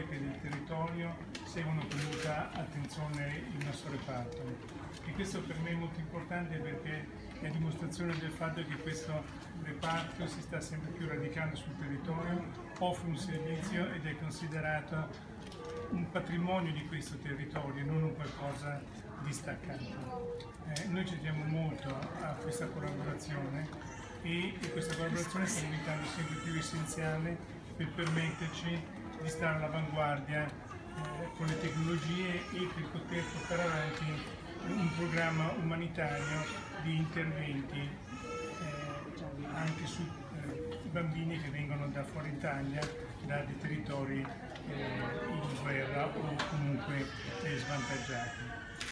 storiche del territorio seguono con molta attenzione il nostro reparto. E questo per me è molto importante perché è dimostrazione del fatto che questo reparto si sta sempre più radicando sul territorio, offre un servizio ed è considerato un patrimonio di questo territorio, non un qualcosa di staccato. Eh, noi ci teniamo molto a questa collaborazione e questa collaborazione sta diventando sempre più essenziale per permetterci di stare all'avanguardia eh, con le tecnologie e per poter portare avanti un programma umanitario di interventi eh, anche su eh, bambini che vengono da fuori Italia, da dei territori eh, in guerra o comunque eh, svantaggiati.